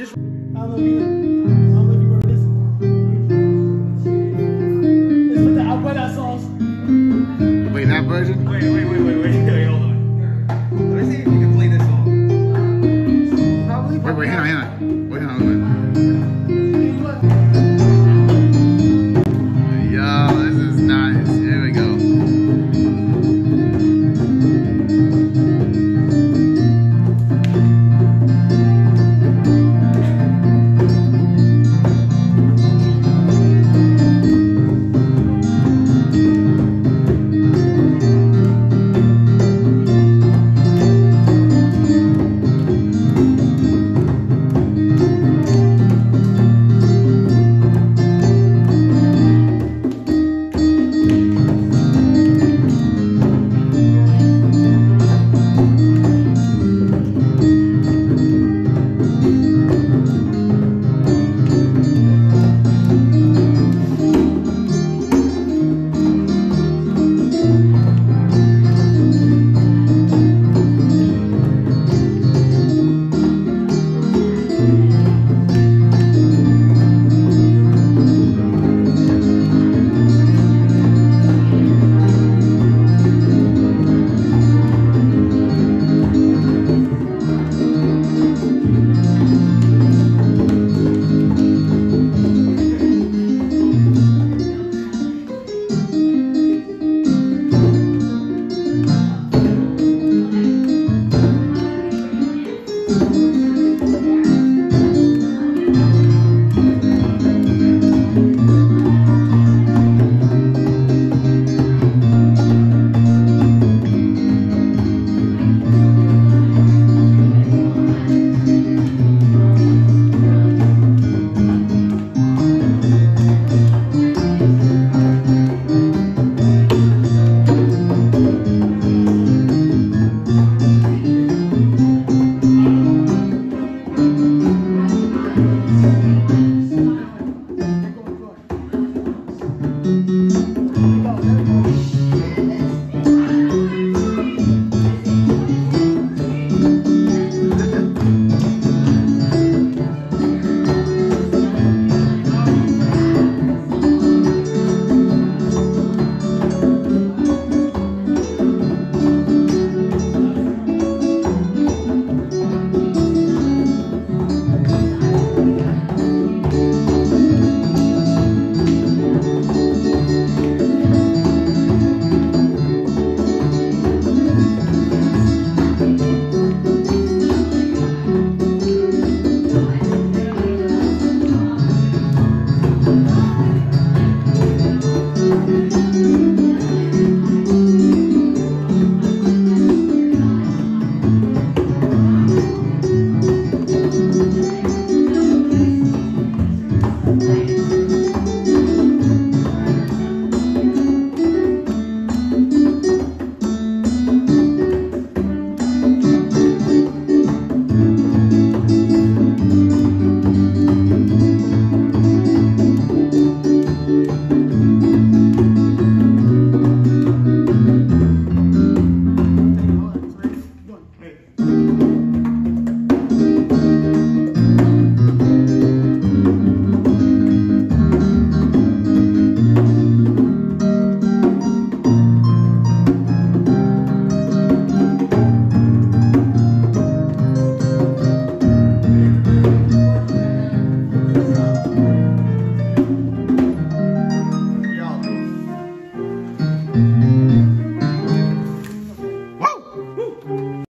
little, little Go.